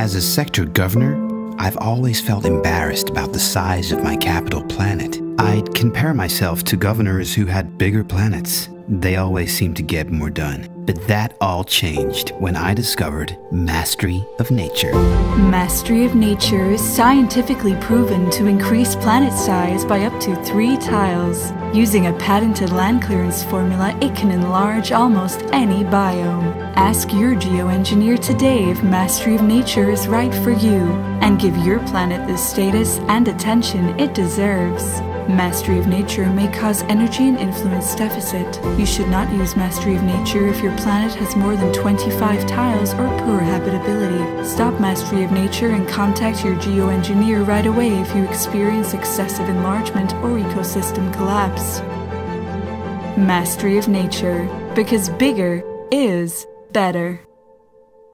As a sector governor, I've always felt embarrassed about the size of my capital planet. I'd compare myself to governors who had bigger planets. They always seemed to get more done. But that all changed when I discovered Mastery of Nature. Mastery of Nature is scientifically proven to increase planet size by up to three tiles. Using a patented land clearance formula, it can enlarge almost any biome. Ask your geoengineer today if Mastery of Nature is right for you, and give your planet the status and attention it deserves. Mastery of Nature may cause energy and influence deficit. You should not use Mastery of Nature if your planet has more than 25 tiles or poor habitability. Stop Mastery of Nature and contact your geoengineer right away if you experience excessive enlargement or ecosystem collapse. Mastery of Nature, because bigger is better.